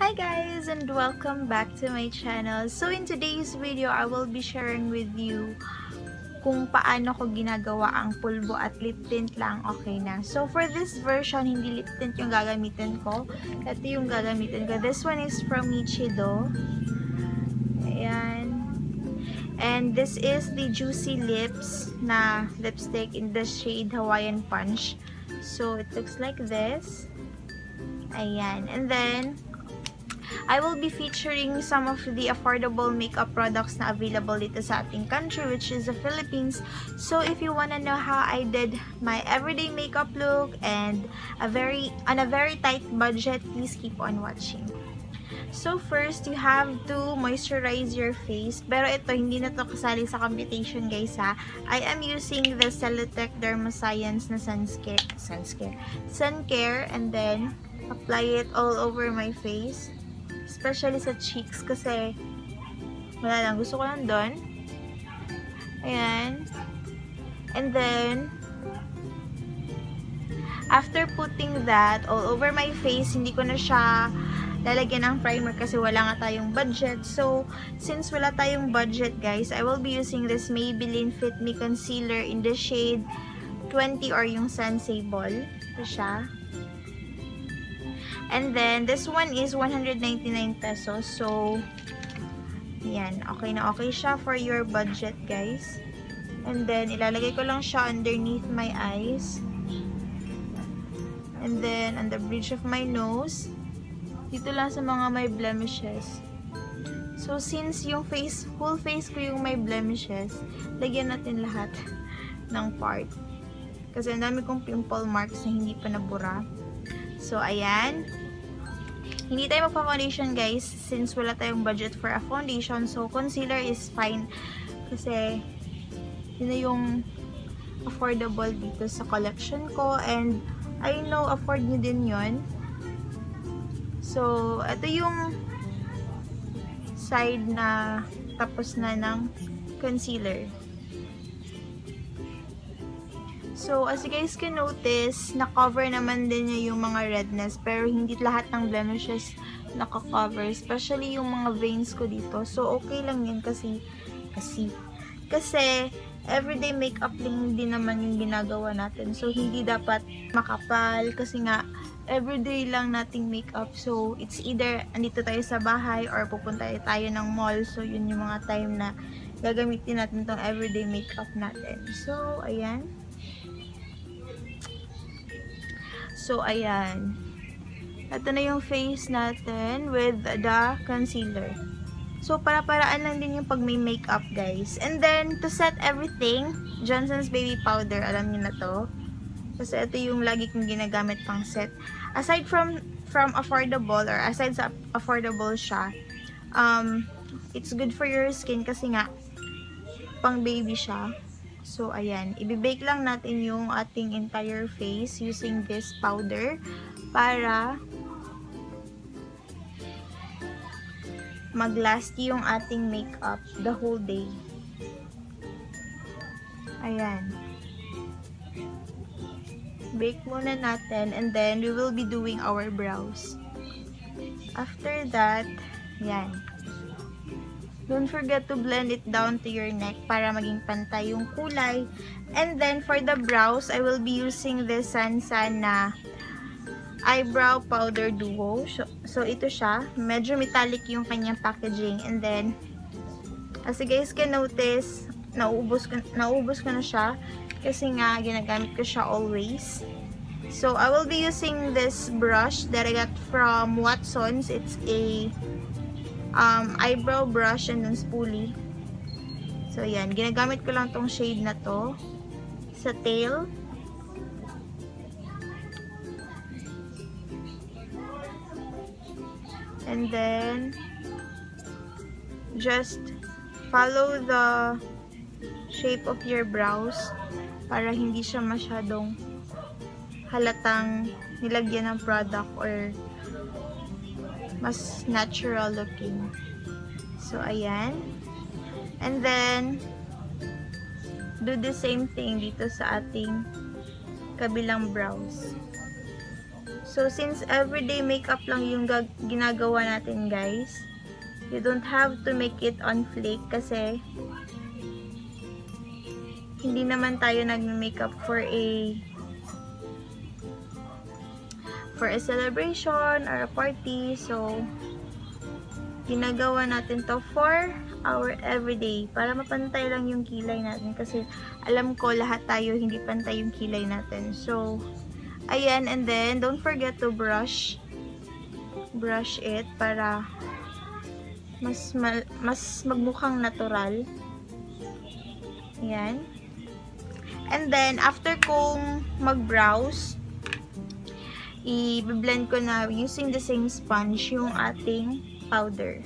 Hi guys and welcome back to my channel. So in today's video, I will be sharing with you kung paano ko ginagawa ang pulbo at lip tint lang okay na. So for this version, hindi lip tint yung gagamitin ko. Ito yung gagamitin ko. This one is from Nichido. Ayan. And this is the Juicy Lips na lipstick in the shade Hawaiian Punch. So it looks like this. Ayan. And then, I will be featuring some of the affordable makeup products na available dito sa ating country, which is the Philippines. So, if you wanna know how I did my everyday makeup look and a very on a very tight budget, please keep on watching. So, first, you have to moisturize your face. Pero ito, hindi na to kasali sa computation, guys, ha. I am using the Celotech Dermascience na Sunscare. Sunscare. Suncare. And then, apply it all over my face. Especially sa cheeks. Kasi, wala lang. Gusto ko lang doon. Ayan. And then, after putting that all over my face, hindi ko na siya lalagyan ng primer kasi wala nga tayong budget. So, since wala tayong budget, guys, I will be using this Maybelline Fit Me Concealer in the shade 20 or yung Sensable. Ito siya. And then, this one is 199 pesos. So, yan. Okay na okay siya for your budget, guys. And then, ilalagay ko lang siya underneath my eyes. And then, on the bridge of my nose. Dito lang sa mga may blemishes. So, since yung face, full face ko yung may blemishes, lagyan natin lahat ng part. Kasi ang dami kong pimple marks na hindi pa nabura. So, ayan. Hindi tayo magpa-foundation, guys, since wala tayong budget for a foundation. So, concealer is fine. Kasi, yun na yung affordable dito sa collection ko. And, I know, afford nyo din yon So, ito yung side na tapos na ng concealer. So, as you guys can notice, na-cover naman din niya yung mga redness, pero hindi lahat ng blemishes naka-cover, especially yung mga veins ko dito. So, okay lang yun kasi, kasi, kasi, everyday makeup lang din naman yung ginagawa natin. So, hindi dapat makapal kasi nga, everyday lang nating makeup. So, it's either andito tayo sa bahay or pupunta tayo ng mall. So, yun yung mga time na gagamitin natin tong everyday makeup natin. So, ayan. So, ayan. Ito na yung face natin with the concealer. So, para-paraan lang din yung pag may makeup, guys. And then, to set everything, Johnson's Baby Powder. Alam niyo na to. Kasi ito yung lagi kong ginagamit pang set. Aside from from affordable or aside sa affordable siya, um, it's good for your skin kasi nga, pang baby siya. So, ayan. Ibibake lang natin yung ating entire face using this powder para mag-last yung ating makeup the whole day. Ayan. Bake muna natin and then we will be doing our brows. After that, yan. Don't forget to blend it down to your neck para maging pantay yung kulay. And then, for the brows, I will be using this Sansan na eyebrow powder duo. So, so, ito siya. Medyo metallic yung kanyang packaging. And then, as you guys can notice, naubos ko, naubos ko na siya. Kasi nga, ginagamit ko siya always. So, I will be using this brush that I got from Watson's. It's a um, eyebrow brush and then spoolie. So, yan. Ginagamit ko lang tong shade na to sa tail. And then, just follow the shape of your brows para hindi siya masyadong halatang nilagyan ng product or mas natural looking. So, ayan. And then, do the same thing dito sa ating kabilang brows. So, since everyday makeup lang yung ginagawa natin, guys, you don't have to make it on flake kasi hindi naman tayo nag-makeup for a for a celebration or a party. So, ginagawa natin to for our everyday para mapantay lang yung kilay natin kasi alam ko lahat tayo hindi pantay yung kilay natin. So, ayan and then don't forget to brush brush it para mas mas magmukhang natural. Ayan. And then, after kong mag-browse, i-blend ko na using the same sponge yung ating powder.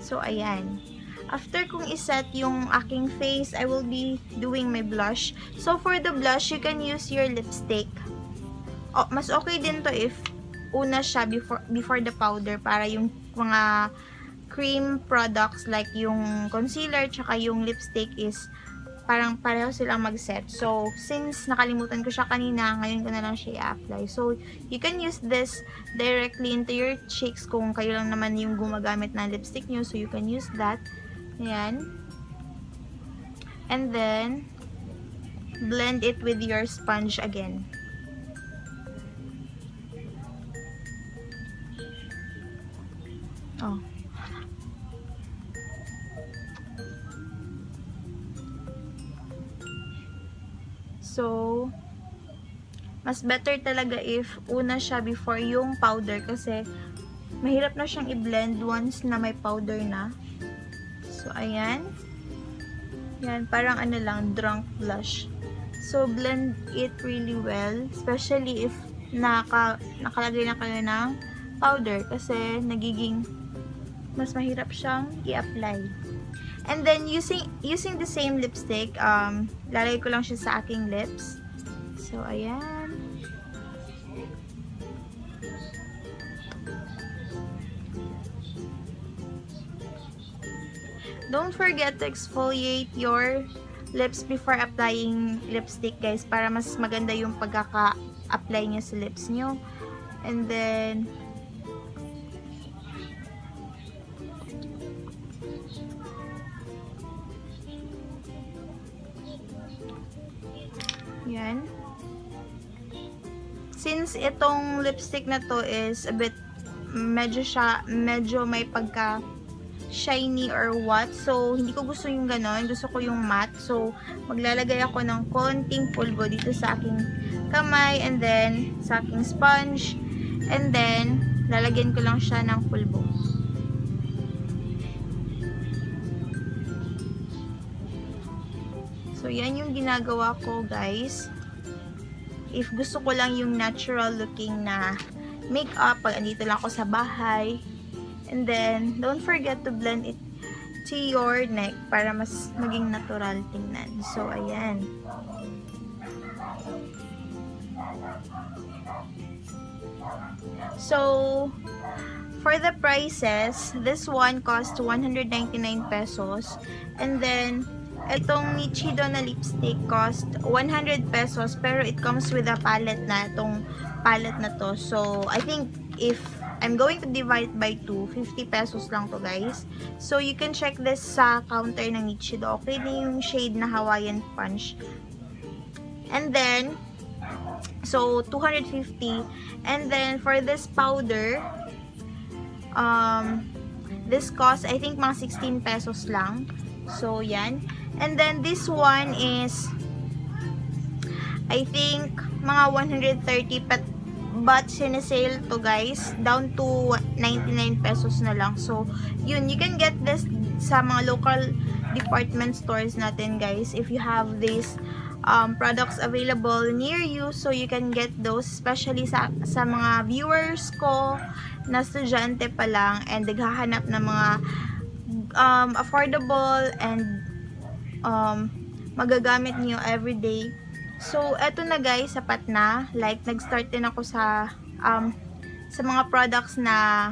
So, ayan. After kong iset yung aking face, I will be doing my blush. So, for the blush, you can use your lipstick. Oh, mas okay din to if una siya before, before the powder para yung mga cream products like yung concealer tsaka yung lipstick is parang pareho silang mag-set. So, since nakalimutan ko siya kanina, ngayon ko na lang siya i-apply. So, you can use this directly into your cheeks kung kayo lang naman yung gumagamit ng lipstick nyo. So, you can use that. Ayan. And then, blend it with your sponge again. Oh. So, mas better talaga if una siya before yung powder kasi mahirap na siyang i-blend once na may powder na. So, ayan. Yan, parang ano lang, drunk blush. So, blend it really well, especially if naka, nakalagay na kayo ng powder kasi nagiging mas mahirap siyang i-apply. And then, using using the same lipstick, um, lalagay ko lang siya sa aking lips. So, ayan. Don't forget to exfoliate your lips before applying lipstick, guys, para mas maganda yung pagkaka-apply niya sa lips niyo. And then, Since itong lipstick na to is a bit medyo siya, medyo may pagka shiny or what. So, hindi ko gusto yung ganon. Gusto ko yung matte. So, maglalagay ako ng konting pulbo dito sa aking kamay and then sa aking sponge. And then, lalagyan ko lang siya ng pulbo. So, yan yung ginagawa ko, guys. If gusto ko lang yung natural looking na makeup, pag andito lang ako sa bahay. And then, don't forget to blend it to your neck para mas maging natural tingnan. So, ayan. So, for the prices, this one cost 199 pesos. And then, Itong Nichido na lipstick cost 100 pesos pero it comes with a palette na itong palette na to. So, I think if I'm going to divide by 2, 50 pesos lang to guys. So, you can check this sa counter ng Nichido. Okay na yung shade na Hawaiian Punch. And then, so, 250. And then, for this powder, um, this cost, I think, mga 16 pesos lang. So, yan. And then this one is I think mga 130 but but sinesale to guys down to 99 pesos na lang. So, yun, you can get this sa mga local department stores natin guys if you have these um, products available near you so you can get those especially sa, sa mga viewers ko na estudyante pa lang and naghahanap ng mga um, affordable and um, magagamit niyo everyday. So, eto na guys, sapat na. Like, nag-start din ako sa, um, sa mga products na,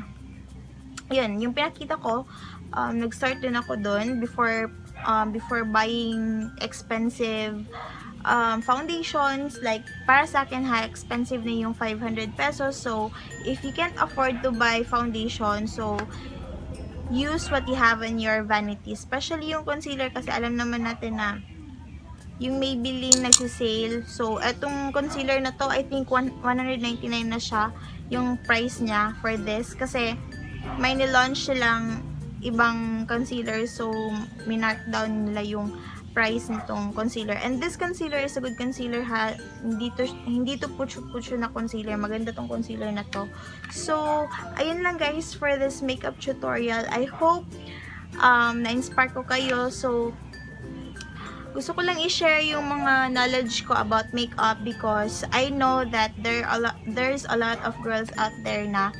yun, yung pinakita ko, um, nag-start din ako doon before um, before buying expensive um, foundations. Like, para sa akin ha, expensive na yung 500 pesos. So, if you can't afford to buy foundation, so, use what you have in your vanity. Especially yung concealer kasi alam naman natin na yung Maybelline nagsisale. So, etong concealer na to, I think 199 na siya yung price niya for this. Kasi, may nilaunch silang ibang concealer. So, minark down nila yung price nitong concealer. And this concealer is a good concealer ha. Hindi to, hindi to pucho-pucho na concealer. Maganda tong concealer na to. So, ayun lang guys for this makeup tutorial. I hope um, na-inspire ko kayo. So, gusto ko lang i-share yung mga knowledge ko about makeup because I know that there a lot, there's a lot of girls out there na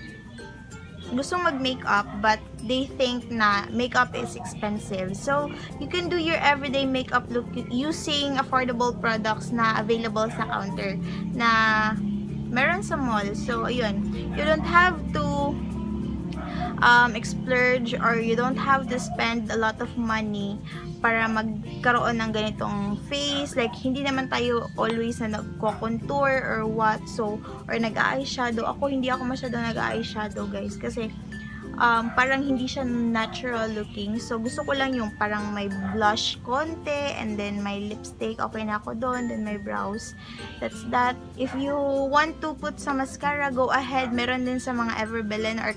gusto mag-makeup but they think na makeup is expensive. So, you can do your everyday makeup look using affordable products na available sa counter na meron sa mall. So, ayun. You don't have to um, splurge or you don't have to spend a lot of money para magkaroon ng ganitong face. Like, hindi naman tayo always na nagko-contour or what. So, or nag-eyeshadow. Ako, hindi ako masyado nag-eyeshadow, guys. Kasi, um, parang hindi siya natural looking. So, gusto ko lang yung parang may blush konti, and then my lipstick, okay na ako doon, then my brows. That's that. If you want to put some mascara, go ahead. Meron din sa mga Everbelen or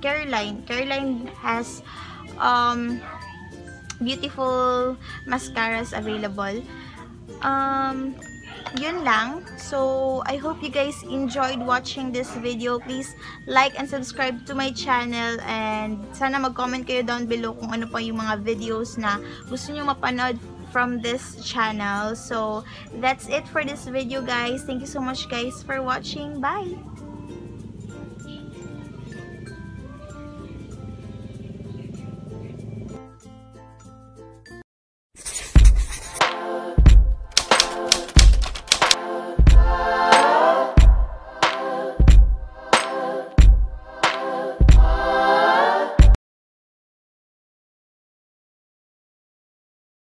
Careline. Careline has um, beautiful mascaras available. Um, yun lang. So, I hope you guys enjoyed watching this video. Please like and subscribe to my channel and sana mag-comment kayo down below kung ano pa yung mga videos na gusto nyo mapanood from this channel. So, that's it for this video guys. Thank you so much guys for watching. Bye!